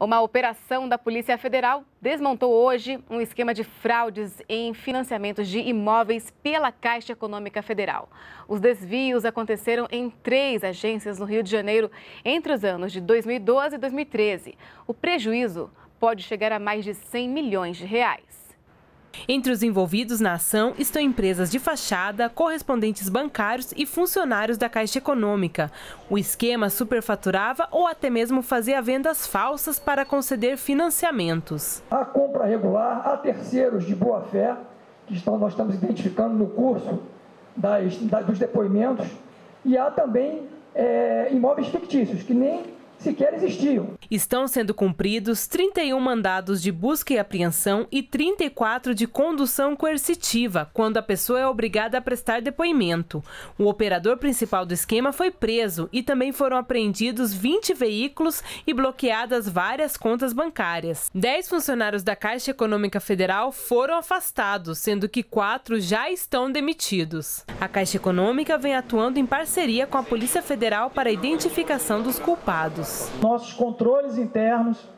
Uma operação da Polícia Federal desmontou hoje um esquema de fraudes em financiamentos de imóveis pela Caixa Econômica Federal. Os desvios aconteceram em três agências no Rio de Janeiro entre os anos de 2012 e 2013. O prejuízo pode chegar a mais de 100 milhões de reais. Entre os envolvidos na ação estão empresas de fachada, correspondentes bancários e funcionários da Caixa Econômica. O esquema superfaturava ou até mesmo fazia vendas falsas para conceder financiamentos. A compra regular a terceiros de boa-fé, que estão, nós estamos identificando no curso das, da, dos depoimentos, e há também é, imóveis fictícios, que nem sequer existiam. Estão sendo cumpridos 31 mandados de busca e apreensão e 34 de condução coercitiva, quando a pessoa é obrigada a prestar depoimento. O operador principal do esquema foi preso e também foram apreendidos 20 veículos e bloqueadas várias contas bancárias. Dez funcionários da Caixa Econômica Federal foram afastados, sendo que quatro já estão demitidos. A Caixa Econômica vem atuando em parceria com a Polícia Federal para a identificação dos culpados. Nossos controles internos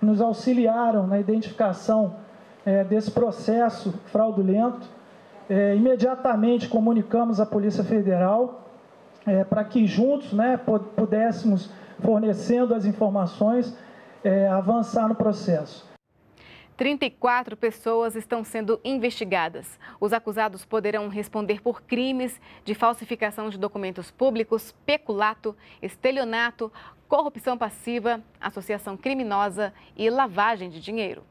nos auxiliaram na identificação é, desse processo fraudulento. É, imediatamente comunicamos à Polícia Federal é, para que juntos né, pudéssemos, fornecendo as informações, avançar no processo. 34 pessoas estão sendo investigadas. Os acusados poderão responder por crimes de falsificação de documentos públicos, peculato, estelionato, corrupção passiva, associação criminosa e lavagem de dinheiro.